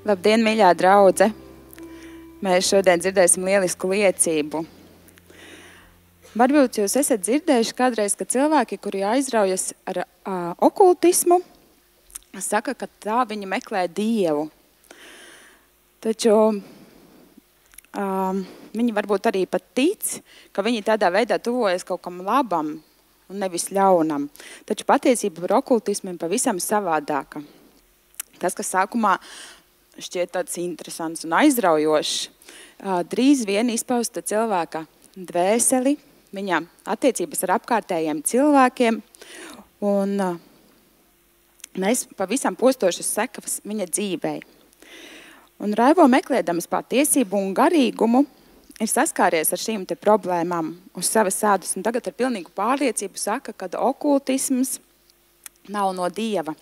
Labdien, mīļā draudzene! Mēs šodien dzirdēsim lielisku liecību. Varbūt jūs esat dzirdējuši kādreiz, ka cilvēki, kuri aizraujas ar uh, okultismu, saka, ka tā viņi meklē dievu. Taču um, viņi varbūt arī pat tic, ka viņi tādā veidā tuvojas kaut kam labam un nevis ļaunam. Taču patiesība par okultismu ir pavisam savādāka. Tas, kas sākumā šķiet tāds interesants un aizraujošs, drīz vien izpausta cilvēka dvēseli, viņa attiecības ar apkārtējiem cilvēkiem un mēs pavisam postošas sekas viņa dzīvei. Un Raivo meklējams patiesību un garīgumu, ir saskāries ar šīm problēmām uz savas sādas. Tagad ar pilnīgu pārliecību saka, ka okultisms nav no dieva.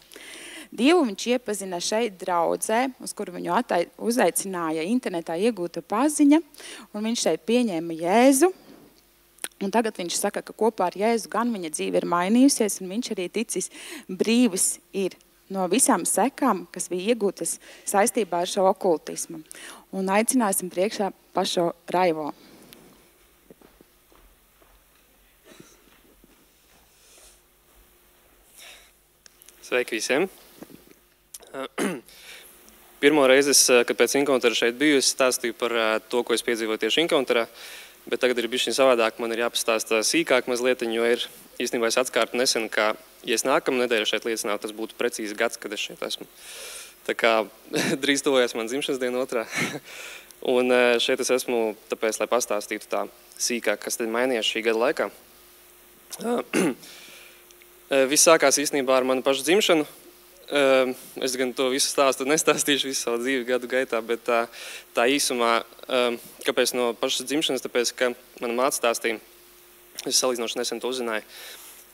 Dievu viņš iepazina šeit draudzē, uz kuru viņu attai, uzaicināja internetā iegūta paziņa, un viņš šeit pieņēma Jēzu. Un tagad viņš saka, ka kopā ar Jēzu gan viņa dzīve ir mainījusies, un viņš arī ticis brīvs ir no visām sekām, kas bija iegūtas saistībā ar šo okultismu. Un aicināsim priekšā pašu Raivo. Sveiki visiem! Pirmo reizi, es, kad pēc inkautera šeit biju, es stāstīju par to, ko es piedzīvoju tieši inkauterā, bet tagad ir bišķiņ savādāk, man ir jāpastāsta sīkāk mazliet, jo ir īstenībā es atskārtu nesen, ka, ja es nākamā nedēļa šeit liecinātu, tas būtu precīzi gads, kad es šeit esmu. Tā kā drīz tuvojas man dzimšanas diena otrā. Un šeit es esmu tāpēc, lai pastāstītu tā sīkāk, kas tad mainījās šī gada laikā. Viss sākās īstenībā ar manu pašu dzimšanu. Ehm, es gan to visu stāstu nestāstīšu visu savu dzīvi gadu gaitā, bet tā, tā īsumā, ehm, kāpēc no pašas dzimšanas, tāpēc, ka mana māca stāstīja, es salīdzinoši nesen to uzzināju,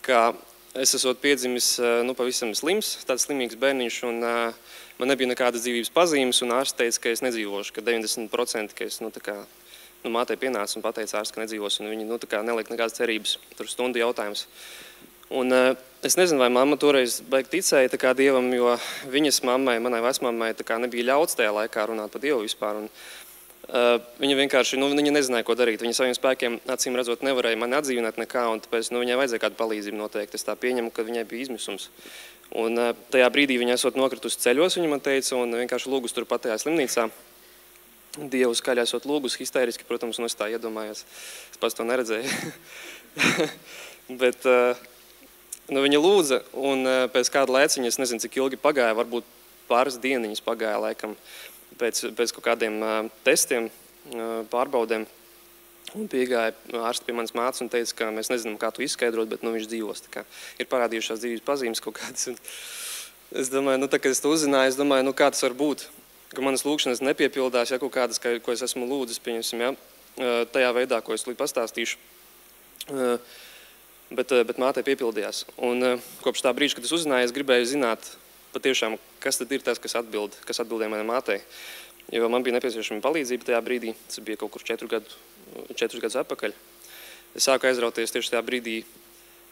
ka es esmu piedzimis eh, nu, pavisam slims, tāds slimīgs bērniņš, un uh, man nebija nekādas dzīvības pazīmes, un ārsts teica, ka es nedzīvošu, ka 90% ka es, nu, kā, nu, mātei pienāca un pateica ārsts, ka nedzīvos, un viņi, nu, kā neliek nekādas cerības, tur stundu jautājums. Un, uh, Es nezinu, vai mamma toreiz baigi ticēja dievam, jo viņas mammai, manai vecmammai, nebija ļauts tajā laikā runāt par dievu vispār. Un, uh, viņa vienkārši nu, viņa nezināja, ko darīt. Viņa saviem spēkiem, acīm redzot, nevarēja mani atdzīvināt nekā, un tāpēc nu, viņai vajadzēja kādu palīdzību noteikti. Es tā pieņemu, ka viņai bija izmisums. Un, uh, tajā brīdī viņa esot nokritusi ceļos, viņa man teica, un vienkārši lūgus turpat tajā slimnīcā. Dievu skaļi esot lūgus, histēriski, protams, un es tā iedomājos. Es pats to neredzēju. Bet, uh, Nu, viņa lūdza, un eh, pēc kāda laiciņa, es nezinu, cik ilgi pagāja, varbūt pāris dieniņas pagāja laikam pēc, pēc kaut kādiem uh, testiem, uh, pārbaudēm. Un piegāja ārsts pie manas mācas un teica, ka mēs nezinām, kā to izskaidrot, bet nu, viņš dzīvos. Ir parādījušās dzīves pazīmes kaut kādas. Un es domāju, nu, tā, kad es to uzzināju, es domāju, nu, kā tas var būt, ka manas lūkšanas nepiepildās, ja kaut kādas, ko es esmu lūdzis, pieņemsim, ja, tajā veidā, ko es līdz pastāstīšu. Uh, bet, eh, bet mātei piepildījās. Un, eh, kopš tā brīža, kad es uzzināju, es gribēju zināt, patiešām, kas tad ir tas, kas, atbild, kas atbildēja manai mātei. Jo man bija nepieciešama palīdzība tajā brīdī, tas bija kaut kur četru gadu, četrus gadus atpakaļ. Es sāku aizrauties tieši tajā brīdī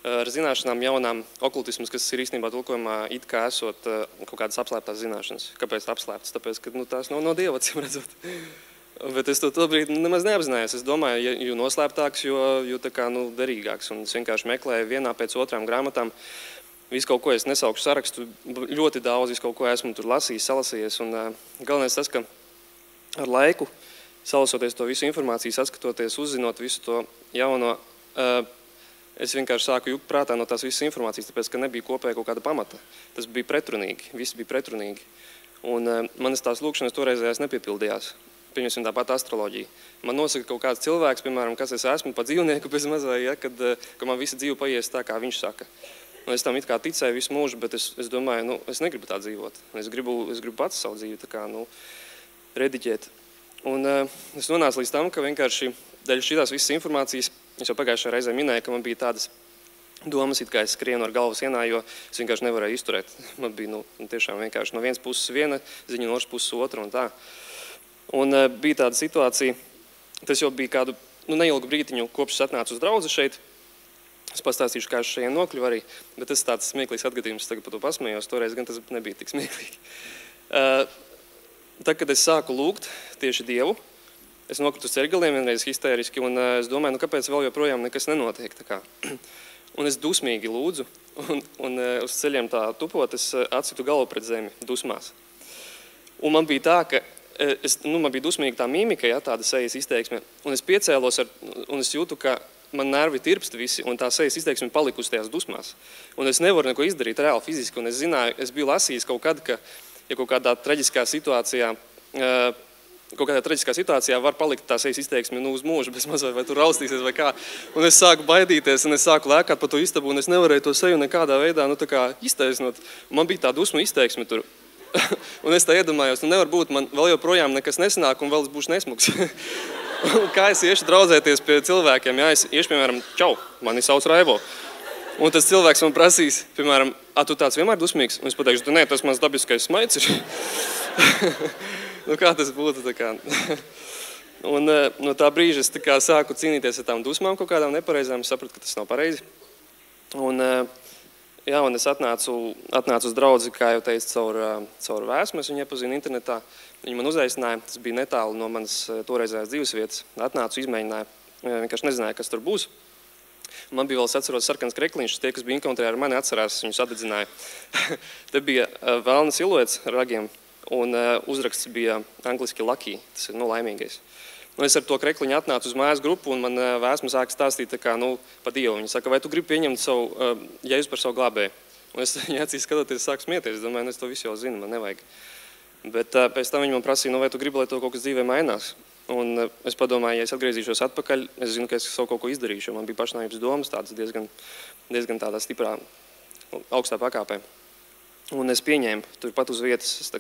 eh, ar zināšanām, jaunām okultismas, kas ir īstenībā tulkojumā, it kā esot kaut kādas apslēptās zināšanas. Kāpēc apslēptas? Tāpēc, ka nu, tās nav no dieva, acīm redzot. Bet es to tobrīd nemaz neapzinājos. Es domāju, jo noslēptāks, jo, jo kā, nu, derīgāks. Un es vienkārši meklēju vienā pēc otrām grāmatām. Visu kaut ko es nesaukšu sarakstu. Ļoti daudz, visu kaut ko esmu tur lasījis, salasījies. Un, uh, galvenais tas, ka ar laiku, salasoties to visu informāciju, saskatoties, uzzinot visu to jauno, uh, es vienkārši sāku jukt prātā no tās visas informācijas, tāpēc, ka nebija kopēja kaut kāda pamata. Tas bija pretrunīgi, viss bija pretrunīgi. Un uh, manas tās lūkšanas toreizējās nepiepildījās pieņemsim tāpat astroloģiju. Man nosaka kaut kāds cilvēks, piemēram, kas es esmu, pa dzīvnieku bez mazā, ja, kad, eh, ka man visa dzīve paies tā, kā viņš saka. Un es tam it kā ticēju visu mūžu, bet es, es domāju, nu, es negribu tā dzīvot. Es gribu, es gribu pats savu dzīvi tā kā, nu, rediģēt. Un uh, es nonācu līdz tam, ka vienkārši dēļ šīs visas informācijas, es jau pagājušajā reizē minēju, ka man bija tādas domas, it kā es skrienu ar galvas ienā, jo es vienkārši nevarēju izturēt. Man bija, nu, tiešām vienkārši no vienas puses viena ziņa, no otras puses otra un tā. Uh, Un uh, bija tāda situācija, tas jau bija kādu nu, neilgu brīdiņu, kopš es atnācu uz draugu šeit. Es pastāstīšu, kā es šeit nokļuvu arī, bet tas ir tāds smieklīgs atgadījums, tagad par to pasmējos. Toreiz gan tas nebija tik smieklīgi. Uh, tad, kad es sāku lūgt tieši Dievu, es nokritu uz ceļgaliem vienreiz histēriski, un uh, es domāju, nu, kāpēc vēl joprojām nekas nenotiek. Un es dusmīgi lūdzu, un, un uh, uz ceļiem tā tupot, es uh, atsitu galvu pret zemi, dusmās. Un man bija tā, ka es, nu, man bija dusmīga tā mīmika, ja, tāda sejas izteiksme, un es piecēlos, ar, un es jūtu, ka man nervi tirpst visi, un tā sejas izteiksme palikusi tajās dusmās. Un es nevaru neko izdarīt reāli fiziski, un es zināju, es biju lasījis kaut kad, ka, ja kaut kādā traģiskā situācijā, uh, kaut kādā traģiskā situācijā var palikt tā sejas izteiksme nu, uz mūžu, bez mazliet, vai tur raustīsies vai kā. Un es sāku baidīties, un es sāku lēkāt pa to istabu, un es nevarēju to seju nekādā veidā nu, iztaisnot. Un man bija tā dusmu izteiksme tur. un es tā iedomājos, nu nevar būt, man vēl joprojām nekas nesanāk, un vēl es būšu nesmugs. kā es iešu draudzēties pie cilvēkiem, ja es iešu, piemēram, čau, mani sauc Raivo. Un tas cilvēks man prasīs, piemēram, ah, tu tāds vienmēr dusmīgs? Un es pateikšu, nē, tas mans dabiskais smaids ir. nu, kā tas būtu? Kā? un, eh, no tā brīža es kā, sāku cīnīties ar tām dusmām, kaut kādām nepareizām. Es sapratu, ka tas nav pareizi. Un, eh, jā, un es atnācu, atnācu uz draugu, kā jau teicu, caur, caur vēsmu. Es viņu iepazinu internetā. Viņi man uzaicināja. Tas bija netālu no manas toreizējās dzīvesvietas. Atnācu, izmēģināju. Vienkārši nezināju, kas tur būs. Man bija vēl, es atceros, sarkans krekliņš. Tie, kas bija inkontrē ar mani, atcerās, viņus atdedzināja. Te bija vēlna siluets ar ragiem un uzraksts bija angliski lucky, tas ir nu, laimīgais. Un es ar to krekliņu atnācu uz mājas grupu, un man uh, vēsma sāka stāstīt kā, nu, pa Dievu. Viņa saka, vai tu gribi pieņemt savu, uh, jēzus par savu glābēju? Un es viņai acīs skatoties, sāku smieties. Es domāju, nu, es to visu jau zinu, man nevajag. Bet uh, pēc tam viņa man prasīja, nu, vai tu gribi, lai to kaut kas dzīvē mainās. Un es padomāju, ja es atgriezīšos atpakaļ, es zinu, ka es savu kaut ko izdarīšu. Man bija pašnāvības domas, tādas diezgan, diezgan tādā stiprā, augstā pakāpē. Un es pieņēmu, turpat uz vietas, es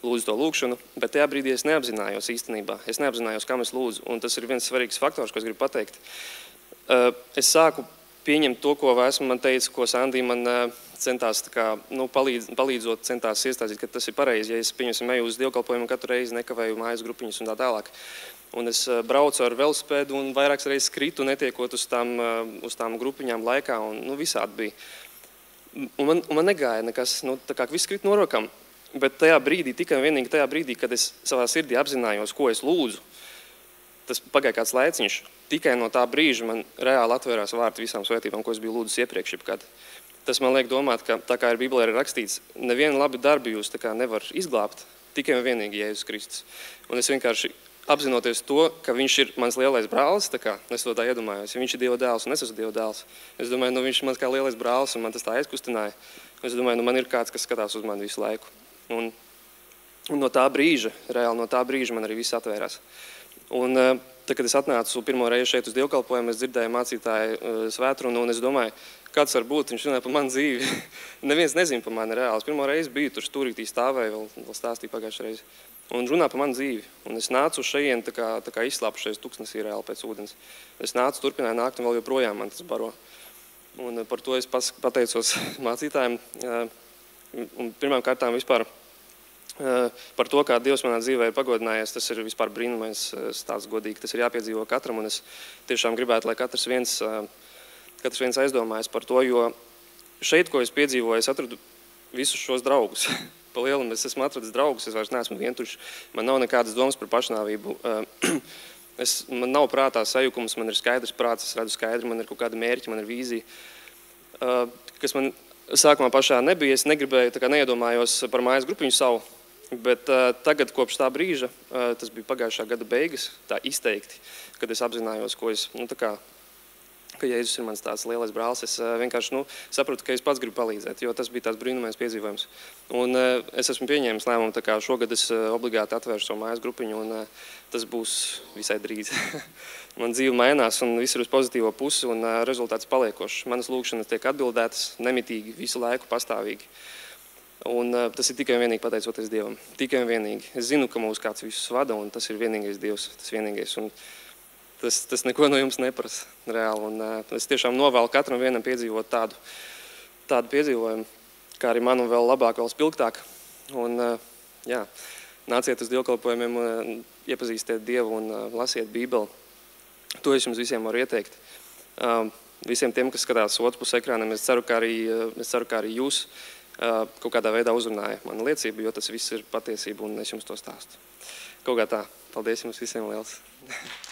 lūdzu to lūgšanu, bet tajā brīdī es neapzinājos īstenībā. Es neapzinājos, kam es lūdzu. Un tas ir viens svarīgs faktors, ko es gribu pateikt. Es sāku pieņemt to, ko esmu man teicis, ko Sandija man centās, kā, nu, palīdz, palīdzot, centās iestāstīt, ka tas ir pareizi. Ja es pieņemsim, eju uz dievkalpojumu katru reizi, nekavēju mājas grupiņas un tā tālāk. Un es braucu ar velospēdu un vairākas reizes kritu, netiekot uz tām, uz tām grupiņām laikā. Un, nu, visādi bija. Un man, un man negāja nekas, nu, tā kā viss krīt no rokām. Bet tajā brīdī, tikai un vienīgi tajā brīdī, kad es savā sirdī apzinājos, ko es lūdzu, tas pagāja kāds laiciņš. Tikai no tā brīža man reāli atvērās vārti visām svētībām, ko es biju lūdzis iepriekš. Jebkad. Tas man liek domāt, ka tā kā ir Bībelē ir rakstīts, nevienu labi darbu jūs nevar izglābt, tikai un vienīgi Jēzus Kristus. Un es vienkārši apzinoties to, ka viņš ir mans lielais brālis, kā, es to tā iedomājos, ja viņš ir Dieva dēls un es esmu Dieva dēls, es domāju, nu, viņš ir mans kā lielais brālis un man tas tā aizkustināja. Es domāju, nu, man ir kāds, kas skatās uz mani visu laiku. Un, un no tā brīža, reāli no tā brīža man arī viss atvērās. Un, eh, tad, kad es atnācu pirmo reizi šeit uz dievkalpojumu, es dzirdēju mācītāju eh, svētrunu un es domāju, kāds var būt, viņš runāja par manu dzīvi. Neviens nezina par mani reāli. Es pirmo reizi biju tur stūrītī stāvēju, vēl, vēl stāstīju pagājušajā reizē un runā par manu dzīvi. Un es nācu šejienu tā kā, tā kā izslāpušies tuksnesī reāli pēc ūdens. Es nācu, turpināju nākt un vēl joprojām man tas baro. Un eh, par to es pateicos mācītājiem. Eh, kārtām vispār eh, par to, kā Dievs manā dzīvē ir pagodinājies, tas ir vispār brīnumais stāsts godīgi. Tas ir jāpiedzīvo katram, un es tiešām gribētu, lai katrs viens, katrs viens aizdomājas par to, jo šeit, ko es piedzīvoju, es atradu visus šos draugus. pa lielam es esmu atradis draugus, es vairs neesmu vientuļš, man nav nekādas domas par pašnāvību. Es, man nav prātā sajukums, man ir skaidrs prāts, es redzu skaidri, man ir kaut kāda mērķa, man ir vīzija. Kas man sākumā pašā nebija, es negribēju, tā kā neiedomājos par mājas grupiņu savu, bet tagad kopš tā brīža, tas bija pagājušā gada beigas, tā izteikti, kad es apzinājos, ko es, nu kā ka Jēzus ir mans tāds lielais brālis. Es uh, vienkārši nu, sapratu, ka es pats gribu palīdzēt, jo tas bija tāds brīnumais piedzīvojums. Un, uh, es esmu pieņēmis lēmumu, ka šogad es uh, obligāti atvēršu savu mājas grupiņu, un tas būs visai drīz. Man dzīve mainās, un viss ir uz pozitīvo pusi, un rezultāts paliekošs. Manas lūkšanas tiek atbildētas nemitīgi, visu laiku, pastāvīgi. Un, uh, tas ir tikai un vienīgi pateicoties Dievam. Tikai un vienīgi. Es zinu, ka mūs kāds visus vada, un tas ir vienīgais Dievs. Tas vienīgais. Un, uh, tas, tas neko no jums neprasa reāli. Un, es tiešām novēlu katram vienam piedzīvot tādu, tādu piedzīvojumu, kā arī man, un vēl labāk, vēl spilgtāk. Un, jā, nāciet uz dievkalpojumiem, iepazīstiet Dievu un lasiet Bībeli. To es jums visiem varu ieteikt. Visiem tiem, kas skatās otru pusi ekrānam, es ceru, ka arī, es ceru, ka arī jūs kaut kādā veidā uzrunāja manu liecību, jo tas viss ir patiesība un es jums to stāstu. Kaut kā tā. Paldies jums visiem liels!